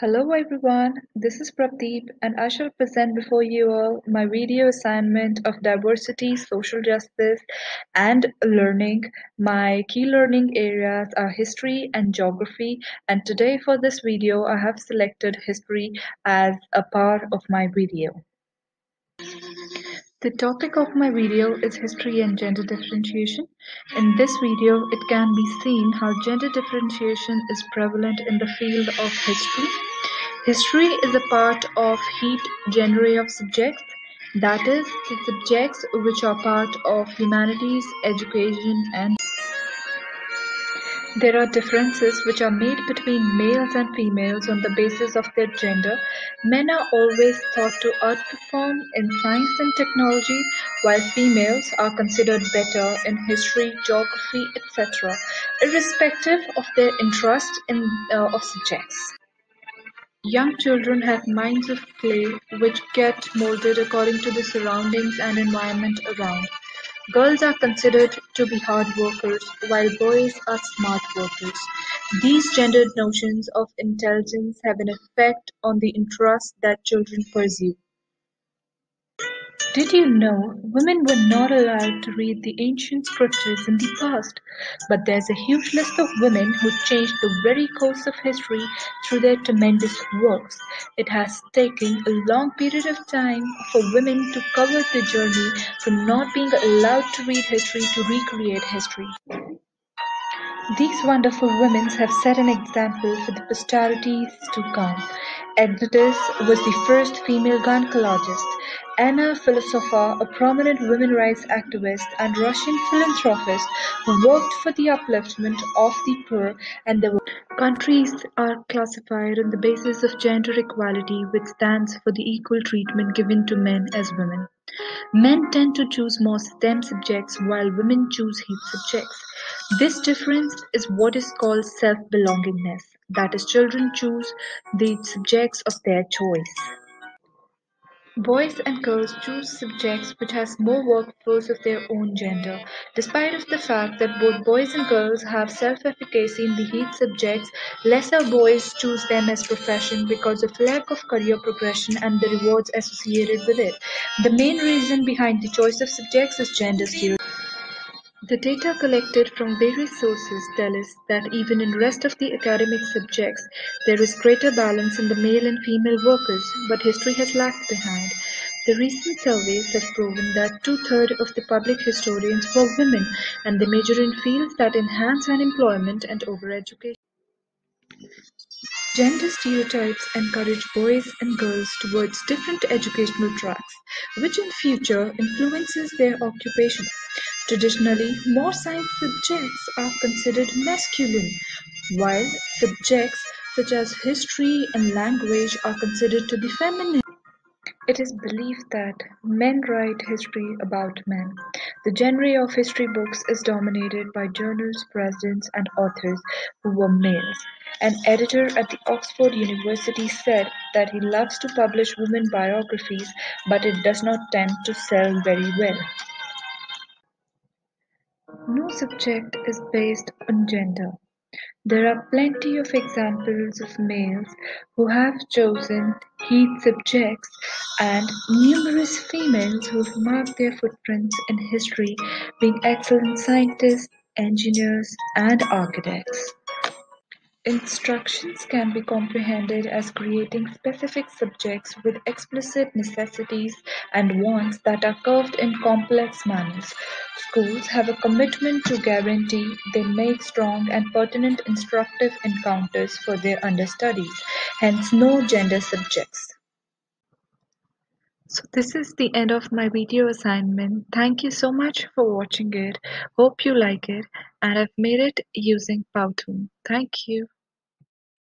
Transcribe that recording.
Hello everyone, this is Prabdeep and I shall present before you all my video assignment of diversity, social justice and learning. My key learning areas are history and geography and today for this video I have selected history as a part of my video. The topic of my video is history and gender differentiation. In this video, it can be seen how gender differentiation is prevalent in the field of history History is a part of HEED genre of subjects, that is, the subjects which are part of humanities, education and there are differences which are made between males and females on the basis of their gender. Men are always thought to outperform in science and technology, while females are considered better in history, geography, etc., irrespective of their interest in uh, of subjects. Young children have minds of clay which get molded according to the surroundings and environment around. Girls are considered to be hard workers, while boys are smart workers. These gendered notions of intelligence have an effect on the interests that children pursue. Did you know women were not allowed to read the ancient scriptures in the past? But there's a huge list of women who changed the very course of history through their tremendous works. It has taken a long period of time for women to cover the journey from not being allowed to read history to recreate history. These wonderful women have set an example for the posterities to come. Edith was the first female gynecologist. Anna Filosofova, a prominent women's rights activist and Russian philanthropist who worked for the upliftment of the poor and the Countries are classified on the basis of gender equality which stands for the equal treatment given to men as women. Men tend to choose more STEM subjects while women choose HEED subjects. This difference is what is called self-belongingness, that is children choose the subjects of their choice. Boys and girls choose subjects which has more workforce of their own gender. Despite of the fact that both boys and girls have self-efficacy in the HEED subjects, lesser boys choose them as profession because of lack of career progression and the rewards associated with it. The main reason behind the choice of subjects is gender stereotypes. The data collected from various sources tell us that even in rest of the academic subjects, there is greater balance in the male and female workers, but history has lagged behind. The recent surveys have proven that two-thirds of the public historians were women, and they major in fields that enhance unemployment and overeducation. Gender stereotypes encourage boys and girls towards different educational tracks, which in future influences their occupation. Traditionally, more science subjects are considered masculine, while subjects such as history and language are considered to be feminine. It is believed that men write history about men. The genre of history books is dominated by journals, presidents, and authors who were males. An editor at the Oxford University said that he loves to publish women biographies, but it does not tend to sell very well. No subject is based on gender. There are plenty of examples of males who have chosen HEED subjects and numerous females who have marked their footprints in history being excellent scientists, engineers, and architects. Instructions can be comprehended as creating specific subjects with explicit necessities and wants that are curved in complex manners. Schools have a commitment to guarantee they make strong and pertinent instructive encounters for their understudies, hence no gender subjects. So this is the end of my video assignment. Thank you so much for watching it. Hope you like it and I've made it using Powtoon. Thank you.